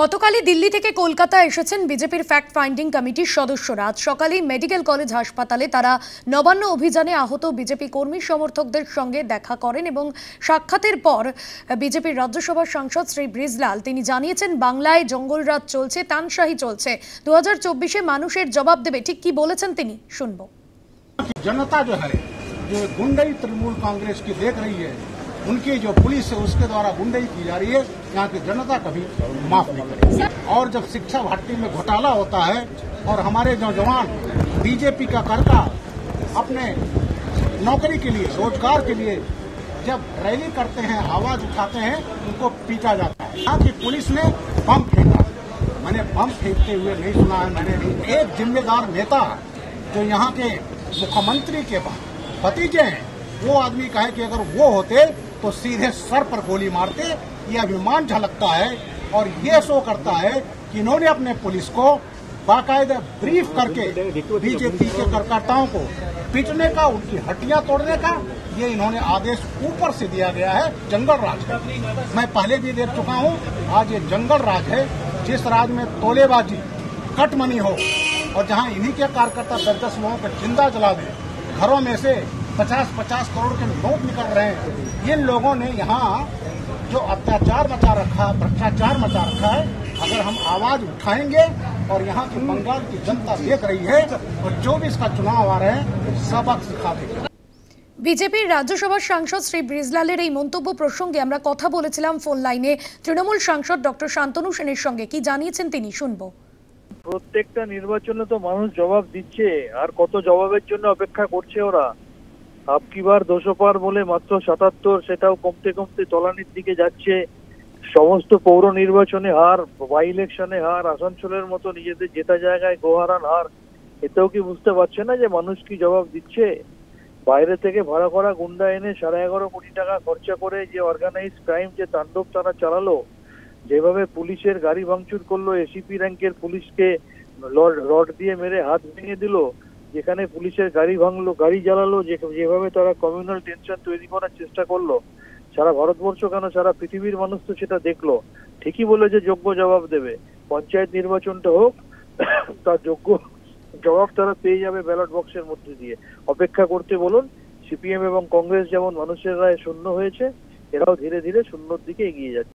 গতকালই দিল্লি থেকে কলকাতা এসেছেন বিজেপির ফ্যাক্ট ফাইন্ডিং কমিটির সদস্যরা আজ সকালেই মেডিকেল কলেজ হাসপাতালে তারা নবান্ন অভিযানে আহত বিজেপি কর্মী সমর্থকদের সঙ্গে দেখা করেন এবং সাক্ষাতের পর বিজেপির রাজ্যসভার সাংসদ শ্রী ব্রিজলাল তিনি জানিয়েছেন বাংলায় জঙ্গলরাজ চলছে তানশাহি চলছে দু হাজার চব্বিশে মানুষের জবাব দেবে ঠিক কি বলেছেন তিনি শুনবো जनता जो है जो गुंडई तृणमूल कांग्रेस की देख रही है उनकी जो पुलिस है, उसके द्वारा गुंडई की जा रही है। यहाँ की जनता कभी माफ़ नहीं करेगी। और जब शिक्षा भर्ती में घोटाला होता है और हमारे नौजवान बीजेपी का करता अपने नौकरी के लिए, रोज़गार के लिए जब रैली करते हैं, आवाज़ उठाते हैं, उनको पीटा जाता है। यहाँ की पुलिस ने बम फेंका। मैंने बम फेंकते हुए नहीं सुना है। मैंने नहीं, एक जिम्मेदार नेता जो यहाँ के मुख्यमंत्री के भतीजे हैं, वो आदमी कहे कि अगर वो होते तो सीधे सर पर गोली मारते, ये अभिमान झलकता है और ये शो करता है कि इन्होंने अपने पुलिस को बाकायदा ब्रीफ करके बीजेपी के कार्यकर्ताओं को पीटने का, उनकी हड्डियाँ तोड़ने का, ये इन्होंने आदेश ऊपर से दिया गया है जंगल राज का। मैं पहले भी देख चुका हूँ, आज ये जंगल राज है, जिस राज में तोलेबाजी, कटमनी हो, और जहाँ इन्हीं के कार्यकर्ता दस दस लोगों को ज़िंदा जला दे, घरों में से पचास पचास करोड़ के नोट निकल रहे हैं इन लोगों ने यहाँ जो अत्याचार मचा रखा है भ्रष्टाचार मचा रखा है अगर हम आवाज उठाएंगे और यहाँ की बंगाल की जनता देख रही है और चौबीस का चुनाव आ रहे हैं सबक सिखा देंगे বিজেপির রাজ্যসভার সাংসদ শ্রী ব্রিজলালের এই মন্তব্য প্রসঙ্গে আমরা কথা বলেছিলাম ফোন লাইনে তৃণমূল সাংসদ ডক্টর শান্তনু সেনের সঙ্গে কি জানিয়েছেন তিনি শুনবো প্রত্যেকটা নির্বাচনে তো মানুষ জবাব দিচ্ছে আর কত জবাবের জন্য অপেক্ষা করছে ওরা আপকিবার দুশো পার বলে মাত্র সাতাত্তর, সেটাও কমতে কমতে তলানির দিকে যাচ্ছে। সমস্ত পৌর নির্বাচনে হার বাই ইলেকশনে হার, আসানসোলের মতো নিজেদের জেতা জায়গায় গোহারান হার, এতেও কি বুঝতে পারছে না যে মানুষ কি জবাব দিচ্ছে? বাইরে থেকে ভাড়া করা গুন্ডা এনে সাড়ে এগারো কোটি টাকা খরচা করে যে অর্গানাইজ ক্রাইম যে তাণ্ডব তারা চালালো, যেভাবে পুলিশের গাড়ি ভাঙচুর করল এসিপি র্যাঙ্কের পুলিশকে রড দিয়ে মেরে হাত ভেঙে দিল যেখানে পুলিশের গাড়ি ভাঙলো, গাড়ি জ্বালালো যেভাবে তারা কমিউনাল টেনশন তৈরি করার চেষ্টা করল, সারা ভারতবর্ষ কেন, সারা পৃথিবীর মানুষ তো সেটা দেখল। ঠিকই বলে যে যোগ্য জবাব দেবে। পঞ্চায়েত নির্বাচনটা হোক, তার যোগ্য জবাব তারা পেয়ে যাবে ব্যালট বক্সের মধ্যে দিয়ে। অপেক্ষা করতে বলুন, সিপিএম এবং কংগ্রেস যেমন মানুষের রায় শূন্য হয়েছে, এরাও ধীরে ধীরে শূন্যর দিকে এগিয়ে যাচ্ছে।